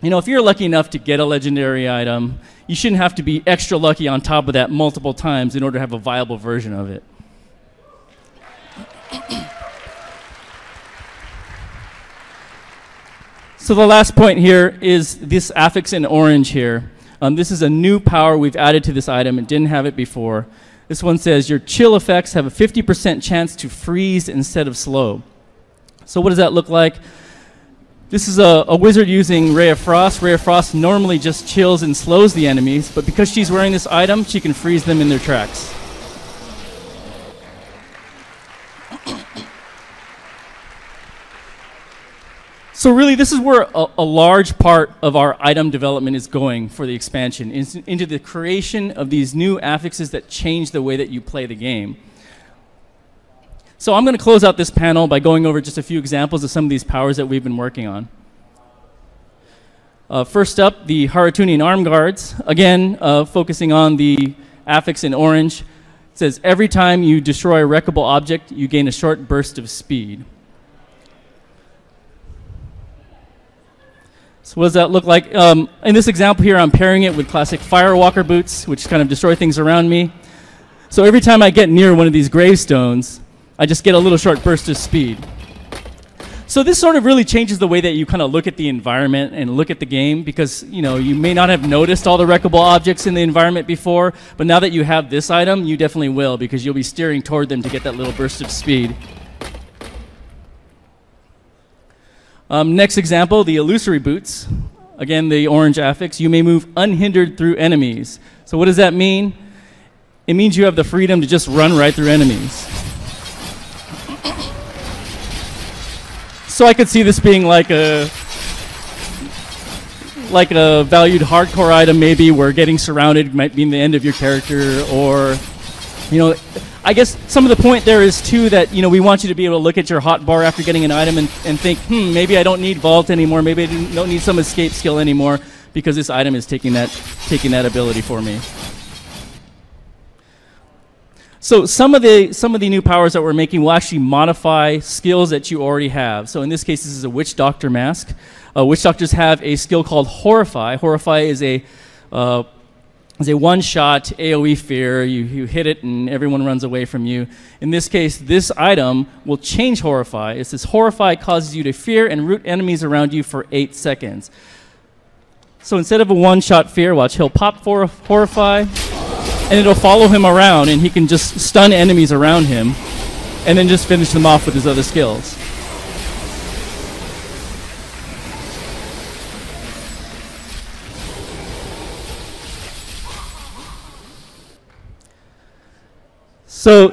you know, if you're lucky enough to get a legendary item, you shouldn't have to be extra lucky on top of that multiple times in order to have a viable version of it. So the last point here is this affix in orange here. Um, this is a new power we've added to this item. It didn't have it before. This one says your chill effects have a 50% chance to freeze instead of slow. So what does that look like? This is a, a, wizard using Ray of Frost. Ray of Frost normally just chills and slows the enemies, but because she's wearing this item, she can freeze them in their tracks. So really, this is where a, a, large part of our item development is going for the expansion, is into the creation of these new affixes that change the way that you play the game. So I'm going to close out this panel by going over just a few examples of some of these powers that we've been working on. Uh, first up, the Haratunian arm guards. Again, uh, focusing on the affix in orange. It says every time you destroy a wreckable object, you gain a short burst of speed. So what does that look like? Um, in this example here, I'm pairing it with classic Firewalker boots, which kind of destroy things around me. So every time I get near one of these gravestones, I just get a little short burst of speed. So this sort of really changes the way that you kind of look at the environment and look at the game because you know you may not have noticed all the wreckable objects in the environment before, but now that you have this item, you definitely will because you'll be steering toward them to get that little burst of speed. Um, next example, the illusory boots. Again, the orange affix. You may move unhindered through enemies. So what does that mean? It means you have the freedom to just run right through enemies. So I could see this being like a like a valued hardcore item maybe where getting surrounded might mean the end of your character or you know I guess some of the point there is too that you know we want you to be able to look at your hot bar after getting an item and, and think hmm maybe I don't need vault anymore maybe I don't need some escape skill anymore because this item is taking that taking that ability for me. So some of the some of the new powers that we're making will actually modify skills that you already have. So in this case, this is a witch doctor mask. Uh, witch doctors have a skill called Horrify. Horrify is a uh, is a one-shot AOE fear. You, you hit it and everyone runs away from you. In this case, this item will change Horrify. It says Horrify causes you to fear and root enemies around you for eight seconds. So instead of a one-shot fear, watch, he'll pop for Horrify, and it'll follow him around, and he can just stun enemies around him, and then just finish them off with his other skills. So,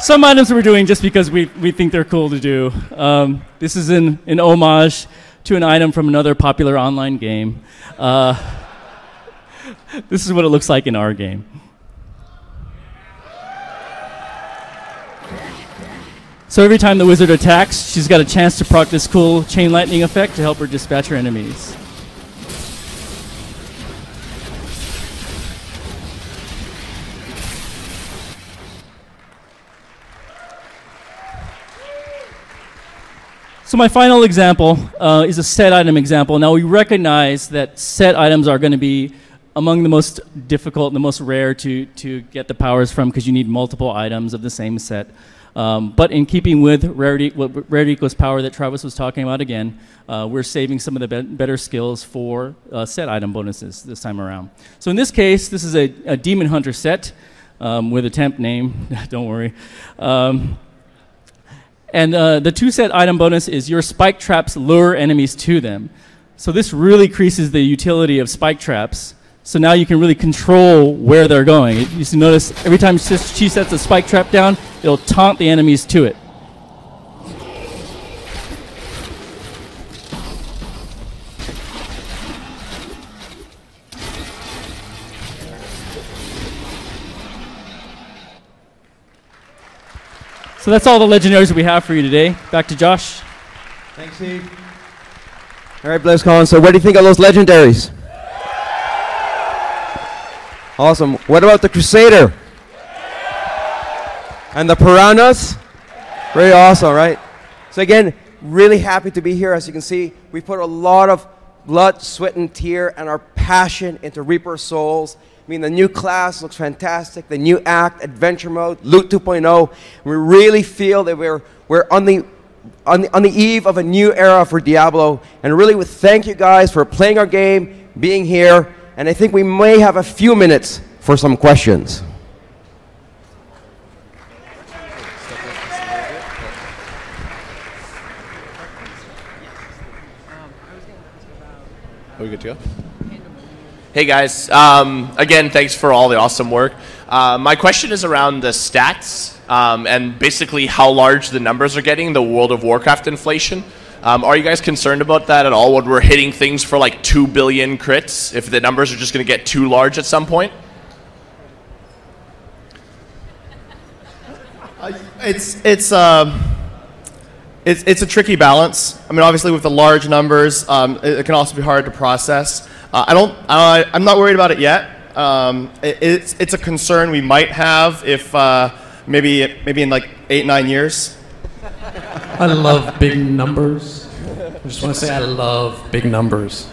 some items we're doing just because we, we think they're cool to do. Um, this is an, an homage to an item from another popular online game. Uh, this is what it looks like in our game. So every time the wizard attacks, she's got a chance to proc this cool chain lightning effect to help her dispatch her enemies. So my final example uh, is a set item example. Now we recognize that set items are going to be among the most difficult and the most rare to, to get the powers from because you need multiple items of the same set. Um, but in keeping with rarity, what rarity equals power that Travis was talking about again, uh, we're saving some of the be better skills for uh, set item bonuses this time around. So in this case, this is a, a Demon Hunter set um, with a temp name, don't worry. Um, and uh, the two set item bonus is your spike traps lure enemies to them. So this really increases the utility of spike traps. So now you can really control where they're going. You notice every time she sets a spike trap down, it'll taunt the enemies to it. So that's all the legendaries we have for you today. Back to Josh. Thanks, Steve. All right, BlizzCon. So, what do you think of those legendaries? Awesome. What about the Crusader? And the Piranhas? Very awesome, right? So, again, really happy to be here. As you can see, we put a lot of blood, sweat, and tear and our passion into Reaper Souls I mean, the new class looks fantastic. The new act, adventure mode, loot 2.0. We really feel that we're, we're on, the, on, the, on the eve of a new era for Diablo. And really, we thank you guys for playing our game, being here. And I think we may have a few minutes for some questions. Are we good to go? Hey guys, um, again, thanks for all the awesome work. Uh, my question is around the stats um, and basically how large the numbers are getting, the World of Warcraft inflation. Um, are you guys concerned about that at all when we're hitting things for like 2 billion crits, if the numbers are just going to get too large at some point? It's it's um, it's it's a tricky balance. I mean, obviously with the large numbers, um, it, it can also be hard to process. Uh, I don't. I, I'm not worried about it yet. Um, it, it's it's a concern we might have if uh, maybe maybe in like eight nine years. I love big numbers. I just want to say I love big numbers.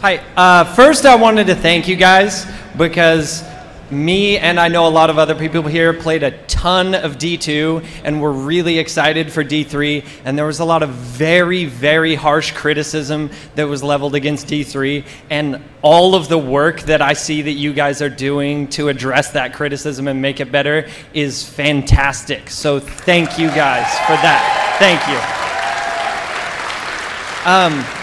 Hi. Uh, first, I wanted to thank you guys because me and I know a lot of other people here played a ton of D2 and were really excited for D3. And there was a lot of very, very harsh criticism that was leveled against D3. And all of the work that I see that you guys are doing to address that criticism and make it better is fantastic. So thank you guys for that. Thank you. Um,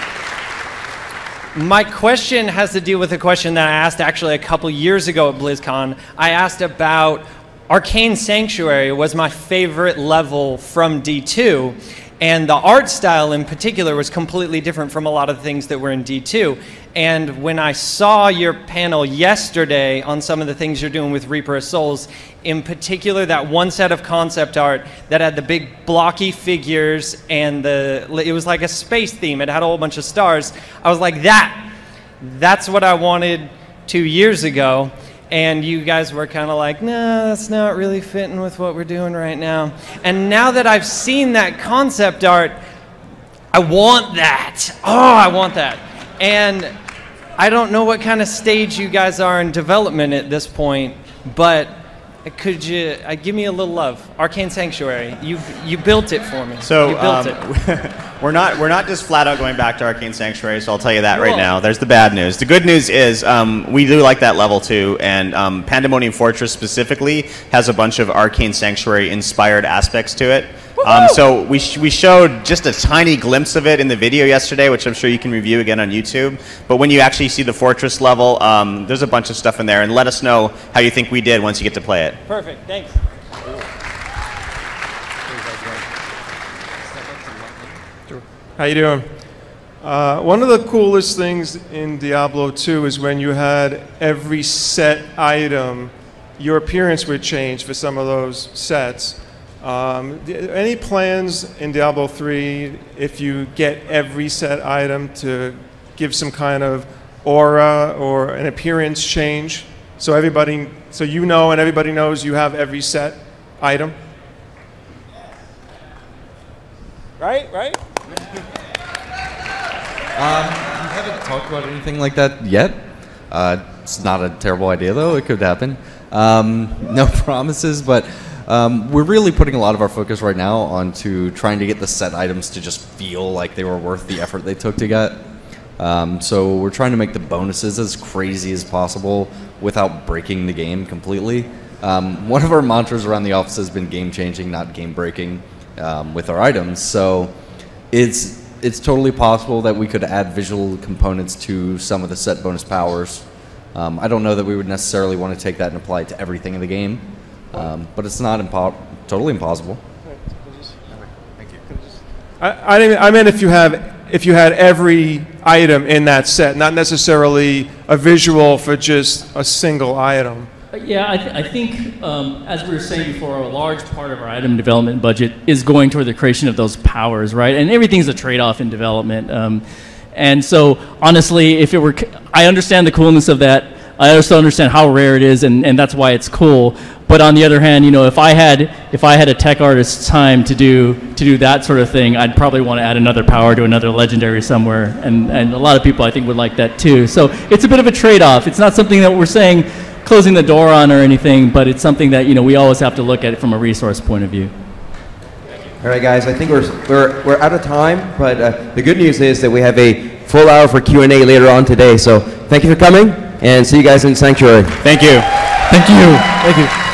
my question has to do with a question that I asked actually a couple years ago at BlizzCon. I asked about Arcane Sanctuary was my favorite level from D2, and the art style in particular was completely different from a lot of the things that were in D2. And when I saw your panel yesterday on some of the things you're doing with Reaper of Souls, in particular that one set of concept art that had the big blocky figures and the it was like a space theme. It had a whole bunch of stars. I was like that. That's what I wanted 2 years ago. And you guys were kind of like, no, that's not really fitting with what we're doing right now. And now that I've seen that concept art, I want that. Oh, I want that. And I don't know what kind of stage you guys are in development at this point, but could you uh, give me a little love? Arcane Sanctuary, you you built it for me. So you built um, it. we're not we're not just flat out going back to Arcane Sanctuary. So I'll tell you that right now. There's the bad news. The good news is um, we do like that level too, and um, Pandemonium Fortress specifically has a bunch of Arcane Sanctuary inspired aspects to it. Um, so we, sh- we showed just a tiny glimpse of it in the video yesterday, which I'm sure you can review again on YouTube. But when you actually see the fortress level, um, there's a bunch of stuff in there, and let us know how you think we did once you get to play it. Perfect. Thanks. How you doing? Uh, one of the coolest things in Diablo 2 is when you had every set item, your appearance would change for some of those sets. Um, any plans in Diablo 3 if you get every set item to give some kind of aura or an appearance change, so everybody, so you know and everybody knows you have every set item? Right, right? Um, we haven't talked about anything like that yet. Uh, it's not a terrible idea, though. It could happen. Um, no promises, but um, we're really putting a lot of our focus right now onto trying to get the set items to just feel like they were worth the effort they took to get. Um, so we're trying to make the bonuses as crazy as possible without breaking the game completely. Um, one of our mantras around the office has been game changing, not game breaking, um, with our items. So it's it's totally possible that we could add visual components to some of the set bonus powers. Um, I don't know that we would necessarily want to take that and apply it to everything in the game, um, but it's not impo- totally impossible. I, I, didn't- I meant if you have if you had every item in that set, not necessarily a visual for just a single item. Yeah, I, th- I think, um, as we were saying before, a large part of our item development budget is going toward the creation of those powers, right? And everything's a trade-off in development. Um, and so, honestly, if it were, c- I understand the coolness of that. I also understand how rare it is, and, and that's why it's cool. But on the other hand, you know, if I had if I had a tech artist's time to do to do that sort of thing, I'd probably want to add another power to another legendary somewhere, and and a lot of people I think would like that too. So it's a bit of a trade-off. It's not something that we're saying closing the door on or anything, but it's something that you know we always have to look at it from a resource point of view. All right, guys. I think we're we're, we're out of time, but uh, the good news is that we have a full hour for Q and A later on today. So thank you for coming, and see you guys in Sanctuary. Thank you. Thank you. Thank you.